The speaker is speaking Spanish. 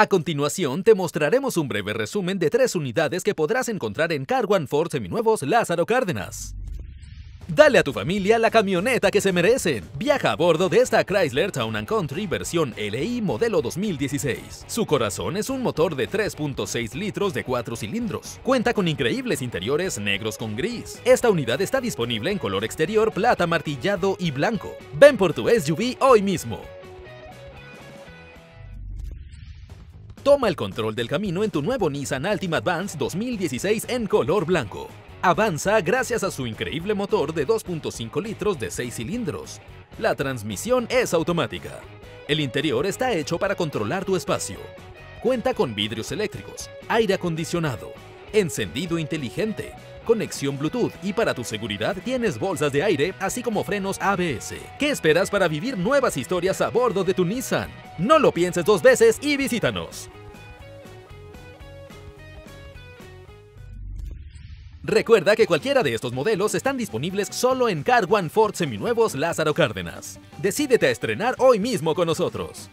A continuación, te mostraremos un breve resumen de tres unidades que podrás encontrar en Car One Ford Seminuevos Lázaro Cárdenas. Dale a tu familia la camioneta que se merecen. Viaja a bordo de esta Chrysler Town Country versión LI modelo 2016. Su corazón es un motor de 3.6 litros de 4 cilindros. Cuenta con increíbles interiores negros con gris. Esta unidad está disponible en color exterior plata martillado y blanco. Ven por tu SUV hoy mismo. Toma el control del camino en tu nuevo Nissan Altima Advance 2016 en color blanco. Avanza gracias a su increíble motor de 2.5 litros de 6 cilindros. La transmisión es automática. El interior está hecho para controlar tu espacio. Cuenta con vidrios eléctricos, aire acondicionado, encendido inteligente, conexión Bluetooth y para tu seguridad tienes bolsas de aire así como frenos ABS. ¿Qué esperas para vivir nuevas historias a bordo de tu Nissan? No lo pienses dos veces y visítanos. Recuerda que cualquiera de estos modelos están disponibles solo en Car One Ford Seminuevos Lázaro Cárdenas. Decídete a estrenar hoy mismo con nosotros.